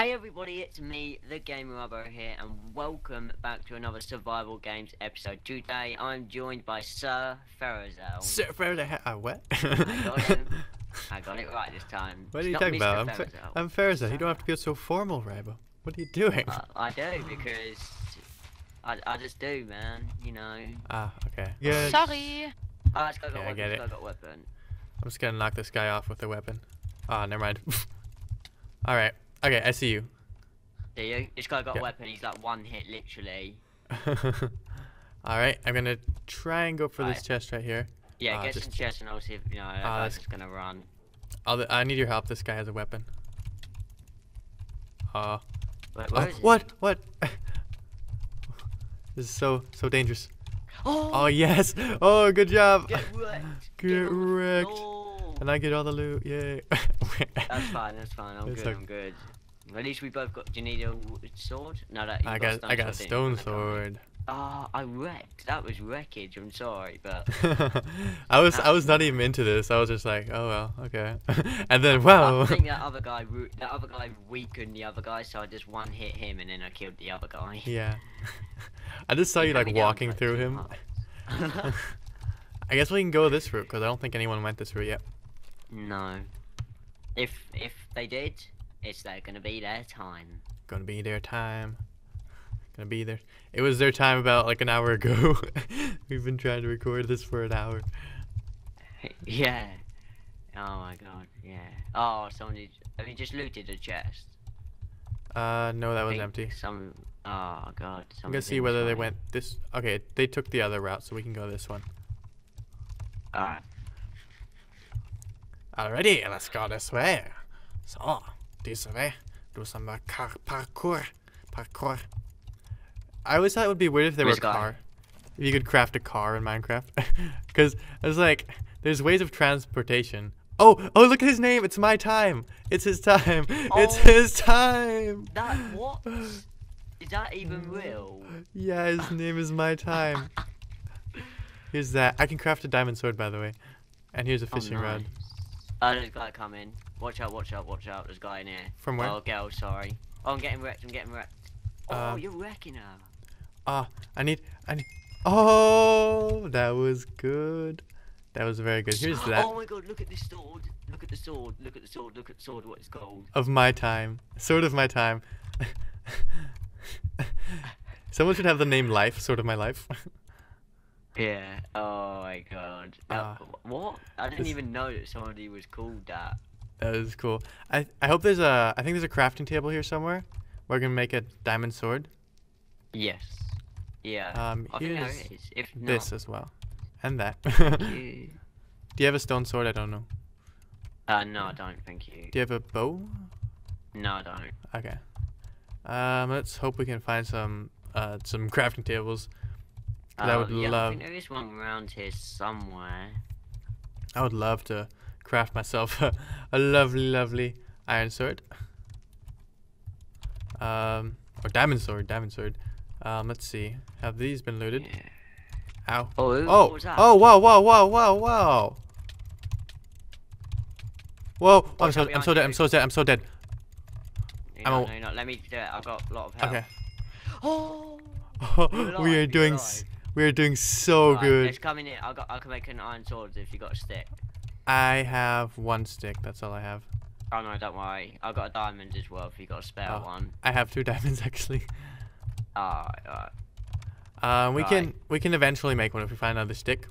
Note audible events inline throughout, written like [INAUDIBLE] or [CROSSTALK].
Hey everybody, it's me, the Gamer Rybo here, and welcome back to another Survival Games episode. Today, I'm joined by Sir Ferazel. Sir Faraday, uh, what? I got him. [LAUGHS] I got it right this time. what are you not talking Mr. about? I'm, Fa- Ferazel. I'm Faraday. You don't have to be so formal, Rybo. What are you doing? Uh, I do because I, I just do, man. You know. ah, okay. Yeah. Sorry. Oh, this guy got Yeah, I weapon. get This it. guy got weapon. I'm just gonna knock this guy off with a weapon. Ah, never mind. [LAUGHS] All right. Okay, I see you. Do you? This guy got Yeah. a weapon. He's like one hit, literally. [LAUGHS] All right, I'm gonna try and go for this chest right here. Yeah, Ah, get just- some chest and I'll see if you know Ah, guy's that's- just gonna run. I'll, I need your help. This guy has a weapon. Uh, Wait, oh, what? What? [LAUGHS] this is so so dangerous. Oh, Oh yes. Oh, good job. get wrecked. [LAUGHS] Get the wrecked. floor. And I get all the loot. Yay. That's fine. That's fine. I'm It's good. I'm good. At least we both got. Do you need a sword? No, that. I got I got a stone sword. Ah, I wrecked. That was wreckage. I'm sorry, but [LAUGHS] I was I was not even into this. I was just like, oh well, okay. [LAUGHS] and then well I wow. think [LAUGHS] that other guy, that other guy weakened the other guy, so I just one hit him and then I killed the other guy. yeah. I just saw you like walking through him. I guess we can go this route because I don't think anyone went this route yet. no. If if they did, it's gonna be their time. Gonna be their time. Gonna be there. It was their time about like an hour ago. [LAUGHS] We've been trying to record this for an hour. [LAUGHS] yeah. Oh my god. Yeah. Oh, somebody. Have you just looted a chest? Uh, no, that was empty. Some. Oh god. I'm gonna see whether they went this. Okay, they took the other route, so we can go this one. Alright. Alrighty, let's go this way. So, this way. Do some uh, car parkour. Parkour. I always thought it would be weird if there Where's were a car. If you could craft a car in Minecraft. [LAUGHS] Because I was like, there's ways of transportation. Oh, oh, look at his name. It's my time. It's his time. [LAUGHS] It's Oh. his time. That [LAUGHS] what? Is that even real? Yeah, his name is my time. Here's that. I can craft a diamond sword, by the way. And here's a fishing oh, rod. Oh, there's a guy coming. Watch out, watch out, watch out. There's a guy in here. From where? Oh, girl, sorry. Oh, I'm getting wrecked, I'm getting wrecked. Oh, Uh, you're wrecking her. Ah, I need, I need. Oh, that was good. That was very good. Here's that Oh my god, look at this sword. Look at the sword. Look at the sword. Look at the sword. What it's called. of my time. Sword of my time. [LAUGHS] Someone should have the name Life. Sword of my life. [LAUGHS] Yeah. Oh my god. Uh, Ah. what? I didn't even know that somebody was called that. that was cool. I I hope there's a. I think there's a crafting table here somewhere. We're gonna make a diamond sword. Yes. Yeah. Um, I think here's is. If not, This as well, and that. [LAUGHS] you. Do you have a stone sword? I don't know. Uh, no, I don't. Thank you. Do you have a bow? No, I don't. Okay. Um, let's hope we can find some uh some [LAUGHS] crafting tables. 'Cause I Oh, would yeah, I love. think there is one around here somewhere. I would love to craft myself [LAUGHS] a, a lovely, lovely iron sword. Um, or diamond sword, diamond sword. Um, let's see. Have these been looted? Yeah. Ow. Oh, who- Oh, what was that? oh, whoa, whoa, whoa, whoa, whoa. Whoa, I'm so, I'm so dead. I'm so dead, I'm so dead. No, I'm know, a- no. Let me do it. I've got a lot of health. Okay. [GASPS] Oh. [LAUGHS] We are doing, alive. S- we are doing so Right, good. Let's come in here. I got. I can make an iron sword if you got a stick. I have one stick, that's all I have. Oh no, don't worry. I've got a diamond as well. If you got a spare Oh. one. I have two [LAUGHS] diamonds actually. Alright, alright. Um, we Right. can we can eventually make one if we find another stick.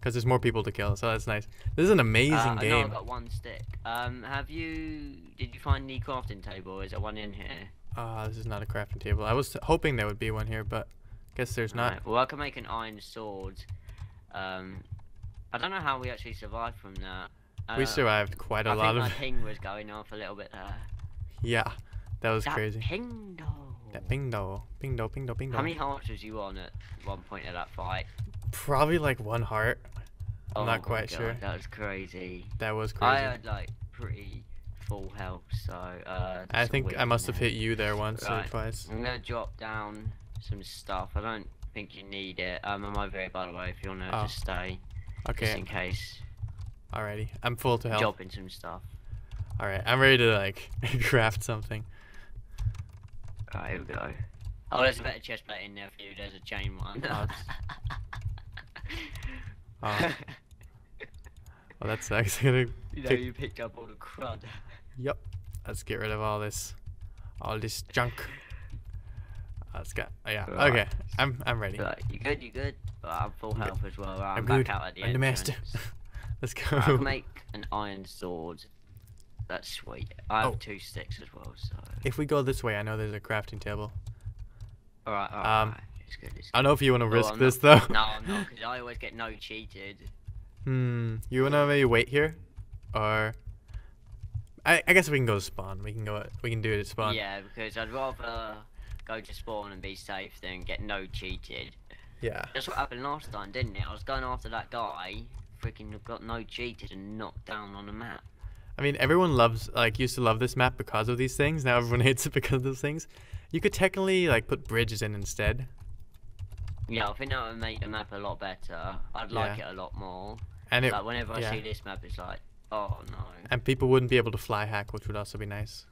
Cause there's more people to kill, so that's nice. This is an amazing Uh, I know game. I've got one stick. Um, have you? Did you find the crafting table? Is there one in here? Ah, this is not a crafting table. I was hoping there would be one here, but guess there's not. Alright, Well, I can make an iron sword. Um, I don't know how we actually survived from that. we Uh, survived quite a I lot think of. my ping was going off a little bit there. Yeah, that was that crazy. ping though. That bingo, bingo, bingo, bingo. How many hearts was you on at one point of that fight? Probably like one heart. I'm Oh not quite God, sure. That was crazy. That was crazy. I had like pretty full health, so uh. I think I must have hit you there once or twice. I'm gonna drop down some stuff. I don't think you need it. Um, I'm over here by the way. If you wanna Oh. just stay, just Okay, in case. alrighty. I'm full to health. Dropping some stuff. Alright, I'm ready to like [LAUGHS] craft something. Right, here we go. Oh, there's a better chest plate in there for you. There's a chain one. Oh, [LAUGHS] Oh. Well, that sucks. [LAUGHS] you know, Pick- you picked up all the crud. Yep. Let's get rid of all this, all this junk. Let's go. Oh, yeah. Right. Okay. I'm I'm ready. Right, you good? You good? Well, I'm full I'm good. health as well. I'm, I'm back good. out at the I'm the master. [LAUGHS] Let's Right, I go. can make an iron sword. That's sweet. I have Oh. two sticks as well, so. If we go this way, I know there's a crafting table. Alright, alright. Um. It's good. It's I don't know if you want to Oh, risk this not- though. No, [LAUGHS] I'm not, because I always get no cheated. Hmm. You wanna maybe wait here, or I I guess we can go to spawn. We can go. We can do it at spawn. Yeah, because I'd rather go to spawn and be safe than get no cheated. Yeah. That's what happened last time, didn't it? I was going after that guy, freaking got no cheated and knocked down on the map. I mean, everyone loves like used to love this map because of these things. Now everyone [LAUGHS] hates it because of those things. You could technically like put bridges in instead. Yeah, I think that would make the map a lot better. I'd like Yeah. it a lot more. And it like whenever I see this map, it's like, oh no. and people wouldn't be able to fly hack, which would also be nice.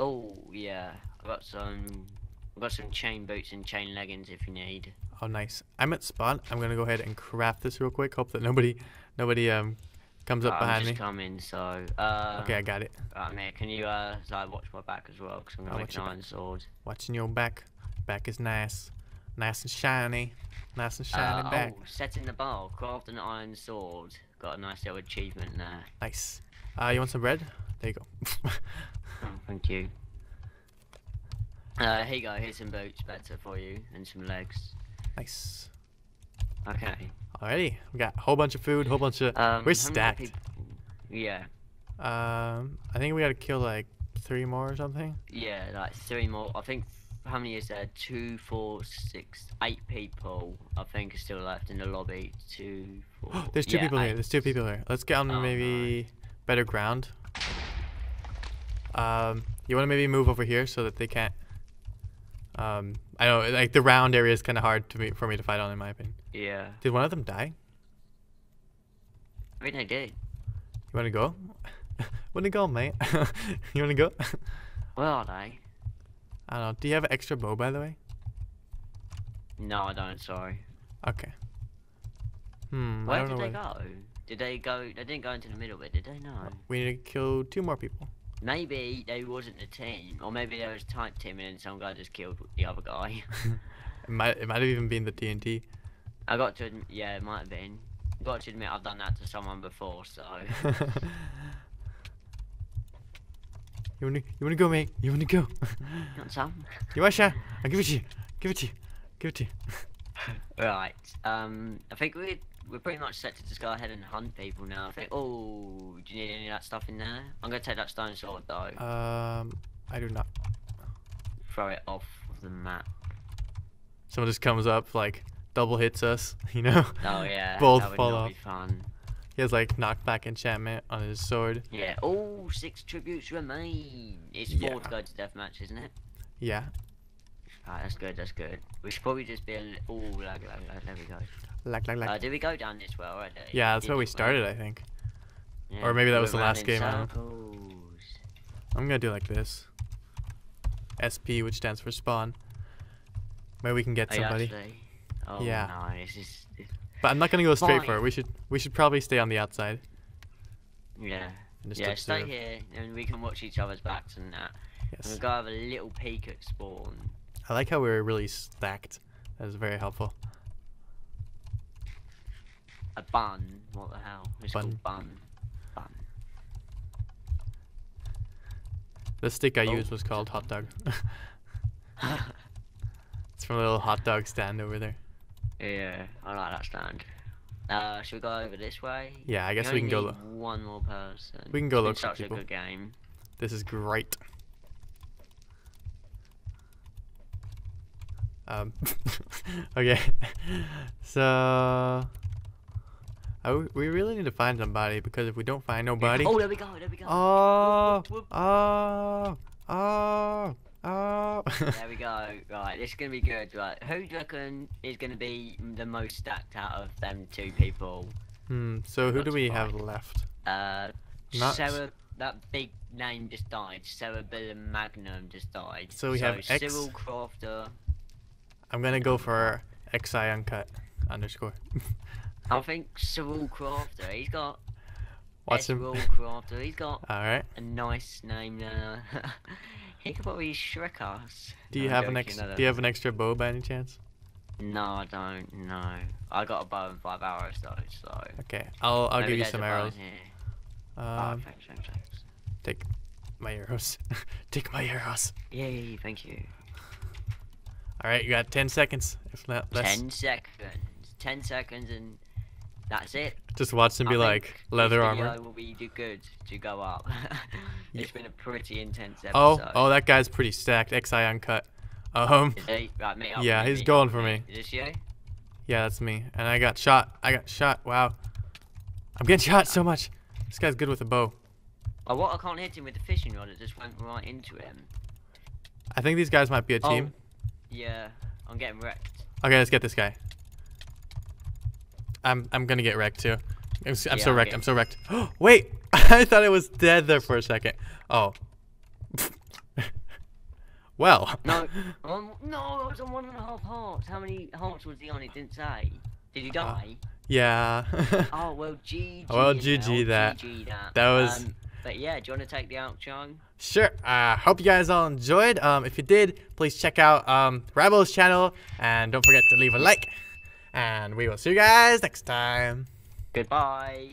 Oh yeah, I got some. I got some chain boots and chain leggings if you need. Oh, nice. I'm at spawn. I'm gonna go ahead and craft this real quick. Hope that nobody, nobody um, comes up Right, behind I'm me. just coming, so. Uh, Okay, I got it. Right, mate, can you uh, like, watch my back as well? Because I'm gonna make an iron sword. Watching your back. Back is nice, nice and shiny, nice and shiny Uh, back. oh, setting the bar, craft an iron sword. Got a nice little achievement there. Nice. Uh, you want some bread? There you go. [LAUGHS] Oh, thank you. Uh, here you go. Here's some boots, better for you, and some legs. nice. Okay. Alrighty, we got a whole bunch of food, whole bunch of. Um, We're stacked. Yeah, Um, I think we gotta kill like three more or something. yeah, like three more. I think how many is there? Two, four, six, eight people. I think are still left in the lobby. Two, four. [GASPS] There's two yeah, people here. There's two people here. Let's get on Oh, maybe better ground. Um, you want to maybe move over here so that they can't. Um, I know like the round area is kind of hard to me for me to fight on in my opinion. Yeah, Did one of them die? I mean, they did. You want to go? [LAUGHS] want to go, mate? [LAUGHS] you want to go? Where are they? I don't know. Do you have an extra bow, by the way? No, I don't. Sorry. Okay. Hmm. I Where did they where- go? Did they go? They didn't go into the middle bit, did they? No. We need to kill two more people. Maybe they wasn't a team, or maybe there was type team and then some guy just killed the other guy. [LAUGHS] It might. It might have even been the TNT. I got to, adm- yeah, it might have been. Got to admit, I've done that to someone before, so. [LAUGHS] you wanna? You wanna go, mate? You wanna go? [LAUGHS] Got some. you want shot? I'll give it to you. Give it to you. Give it to you. Right. Um, I think we we're pretty much set to just go ahead and hunt people now. I think. Oh, do you need any of that stuff in there? I'm gonna take that stone sword though. Um, I do not. Throw it off of the map. Someone just comes up, like double hits us. [LAUGHS] You know. Oh yeah. Both that would fall off. Be fun. He has like knockback enchantment on his sword. Yeah. Oh, six tributes remain. It's Yeah. four to go to deathmatch, isn't it? Yeah. Alright, that's good, that's good. We should probably just be a li- Oh, lag, lag, lag, there we go. Like. uh, did we go down this way already? yeah, that's where we started, I think. Yeah, or maybe that was the last game, I don't circles. I'm gonna do like this. SP, which stands for spawn. Maybe we can get somebody. Oh, Yeah. no, this is... this- But I'm not gonna go straight for it. We should we should probably stay on the outside. Yeah. And just Yeah, stay here, and we can watch each other's backs and that. And Yes. we'll go have a little peek at spawn. I like how we're really stacked. That is very helpful. A bun? What the hell? It's Bun. called bun. Bun. The stick I Oh, used was called hot dog. [LAUGHS] it's from a little hot dog stand over there. yeah, I like that stand. Uh, should we go over this way? Yeah, I guess You we can go. need Lo- One more person. We can go It's look for such people. a good game. this is great. Um. [LAUGHS] okay. [LAUGHS] So. We really need to find somebody because if we don't find nobody. Oh, there we go, there we go. Oh, Whoop, whoop, whoop. oh, oh, oh. There we go. Right, this is gonna be good. Right, who do you reckon is gonna be the most stacked out of them two people? hmm. So who do we have left? Uh, Not- Sarah that big name just died. Cerebellum Magnum just died. So we have X- Cyril Crafter. I'm gonna go for xi uncut underscore. [LAUGHS] I think Cyril Crafter. He's got. Him. Cyril Crafter. He's got All right. a nice name there. [LAUGHS] he could probably Shrek us. Do you No, have an ex? I don't. You have an extra bow by any chance? No, I don't. No, I got a bow and five arrows though. So. Okay, I'll I'll Maybe give you some a bow in arrows. here. oh, Um, thanks, thanks, thanks. take my arrows. [LAUGHS] take my arrows. Yay, thank you. All right, you got ten seconds. If not less, Ten seconds. Ten seconds and that's it. just watch them be like leather armor. will be good to go up. [LAUGHS] it's been a pretty intense Oh, episode. oh, that guy's pretty stacked. Xi uncut. Um, he? Right, yeah, with me, he's going for me. Is this you? yeah, that's me. And I got shot. I got shot. Wow. I'm getting shot so much. This guy's good with a bow. Oh, what? I can't hit him with the fishing rod. It just went right into him. I think these guys might be a Oh. team. Yeah, I'm getting wrecked. Okay, let's get this guy. I'm I'm gonna get wrecked too. I'm, I'm Yeah, so wrecked. getting- I'm so wrecked. [GASPS] Wait, [LAUGHS] I thought it was dead there for a second. Oh. [LAUGHS] well. No, [LAUGHS] um, no, I was on one and a half hearts. How many hearts was he on? It didn't say. Did he Uh, die? Yeah. Oh well, GG. Well. GG Oh, that. GG that. That was- Um, but yeah, do you want to take the outro? Sure. Uh, hope you guys all enjoyed. Um, if you did, please check out um, channel and don't forget to leave a like. And we will see you guys next time. Goodbye.